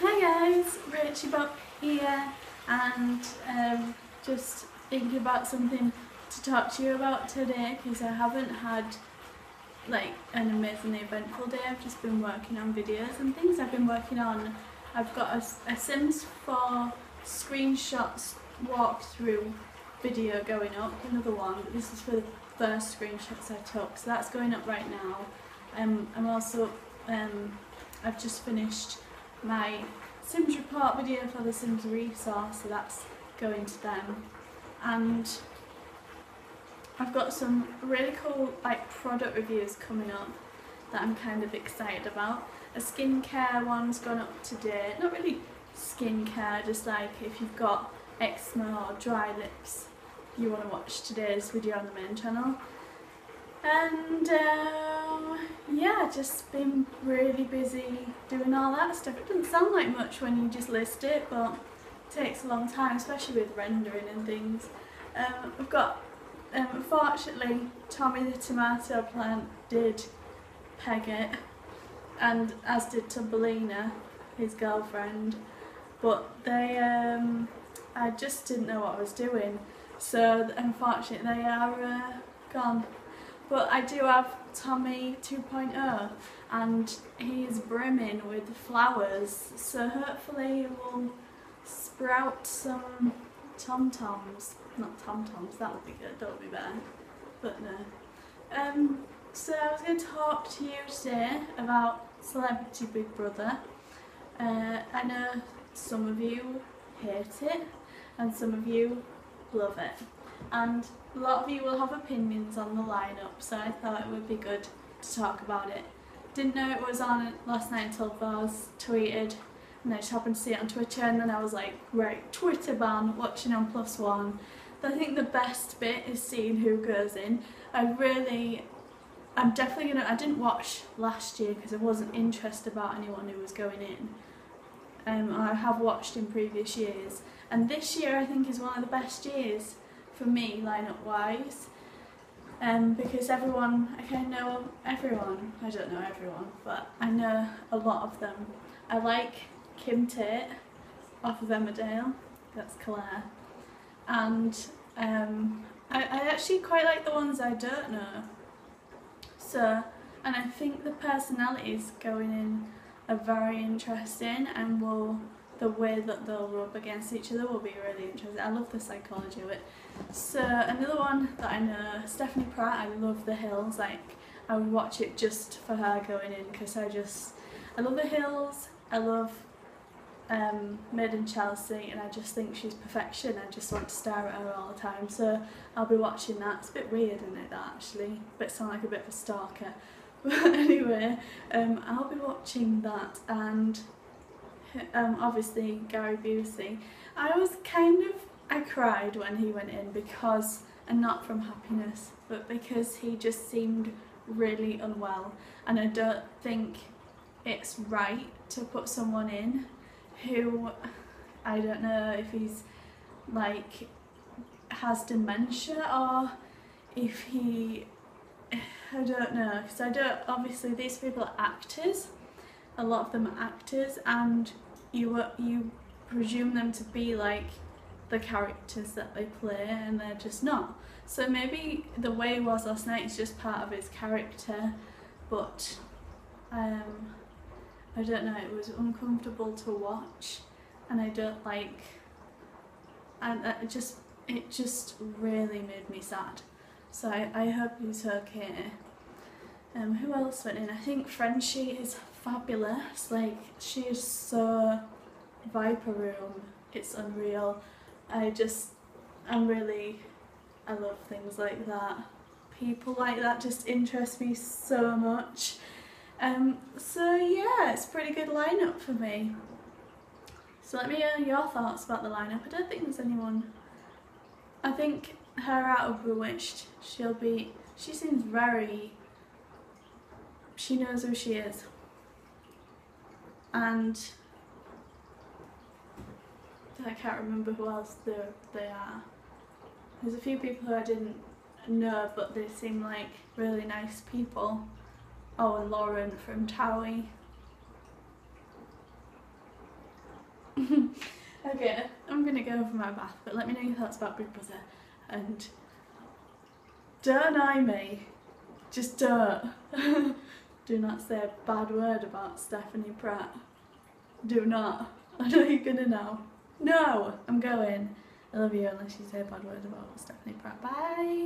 Hi guys, Rachybops here and um, just thinking about something to talk to you about today because I haven't had like an amazingly eventful day. I've just been working on videos and things. I've been working on, I've got a, a Sims 4 screenshots walkthrough video going up, another one. This is for the first screenshots I took, so that's going up right now. Um, I'm also, um, I've just finished my Sims report video for the Sims resource, so that's going to them. And I've got some really cool like product reviews coming up that I'm kind of excited about. A skincare one's gone up today. Not really skincare, just like if you've got eczema or dry lips, you want to watch today's video on the main channel. And um, yeah, just been really busy doing all that stuff. It doesn't sound like much when you just list it, but it takes a long time, especially with rendering and things. Um, I've got, um, unfortunately, Tommy the tomato plant did peg it, and as did Tumbelina, his girlfriend. But they, um, I just didn't know what I was doing. So unfortunately, they are uh, gone. But I do have Tommy 2.0 and he's brimming with flowers so hopefully he will sprout some tom-toms. Not tom-toms, that would be good, that would be better. But no. Um, so I was going to talk to you today about Celebrity Big Brother. Uh, I know some of you hate it and some of you love it and a lot of you will have opinions on the lineup so I thought it would be good to talk about it. Didn't know it was on last night until Vaz tweeted and I just happened to see it on Twitter and then I was like, right, Twitter ban, watching on Plus One. But I think the best bit is seeing who goes in. I really, I'm definitely gonna, I didn't watch last year because I wasn't interested about anyone who was going in. Um, I have watched in previous years and this year I think is one of the best years for me lineup wise um, because everyone, I kind of know everyone, I don't know everyone, but I know a lot of them. I like Kim Tate off of Emmerdale, that's Claire, and um, I, I actually quite like the ones I don't know. So, and I think the personalities going in are very interesting and will the way that they'll rub against each other will be really interesting. I love the psychology of it. So another one that I know, Stephanie Pratt, I love The Hills, like I would watch it just for her going in because I just, I love The Hills, I love um, Made in Chelsea and I just think she's perfection, I just want to stare at her all the time so I'll be watching that. It's a bit weird isn't it that actually, but sound like a bit of a stalker. But anyway, um, I'll be watching that and um, obviously Gary Busey. I was kind of, I cried when he went in because, and not from happiness, but because he just seemed really unwell and I don't think it's right to put someone in who, I don't know if he's like has dementia or if he I don't know because I don't obviously these people are actors a lot of them are actors and you you presume them to be like the characters that they play and they're just not. So maybe the way he was last night is just part of his character, but um, I don't know, it was uncomfortable to watch and I don't like, and it just, it just really made me sad. So I, I hope he's okay. Um, who else went in? I think Frenchie is fabulous. Like she is so Viper Room. It's unreal. I just, I'm really, I love things like that. People like that just interest me so much. Um, so yeah, it's pretty good lineup for me. So let me know your thoughts about the lineup. I don't think there's anyone. I think her out of Bewitched, she'll be. She seems very. She knows who she is and I can't remember who else they are. There's a few people who I didn't know but they seem like really nice people. Oh and Lauren from Towie. Okay, I'm gonna go for my bath, but let me know your thoughts about Big Brother. And don't eye me. Just don't. Do not say a bad word about Stephanie Pratt. Do not. I know you're gonna know. No, I'm going. I love you unless you say a bad word about Stephanie Pratt. Bye.